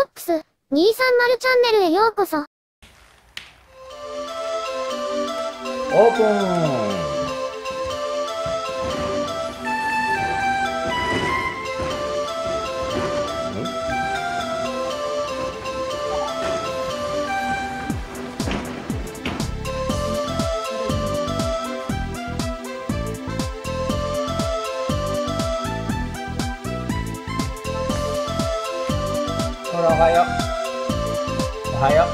FOX230 チャンネルへようこそ。オープンほらおはようおはよう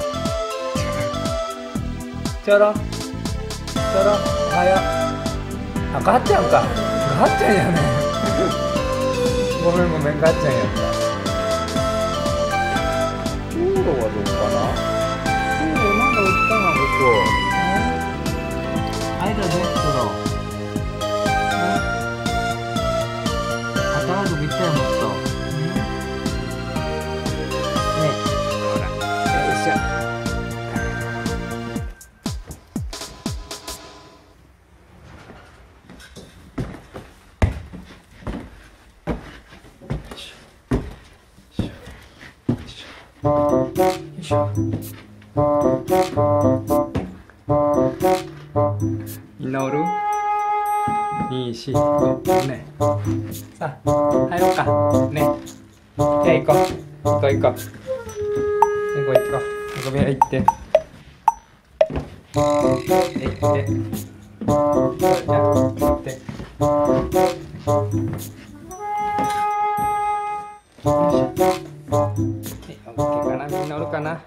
ちょろちょろおはようあかっちゃんかかっちゃんよいしょ。みんなおる？二四五。ね。さあ入ろうか。ね。じゃあ行こう。行こう行こう。行こう行こう。猫部屋行って。行って。じゃあ行って。よいしょはい、オッケーかな。みんなおるかな。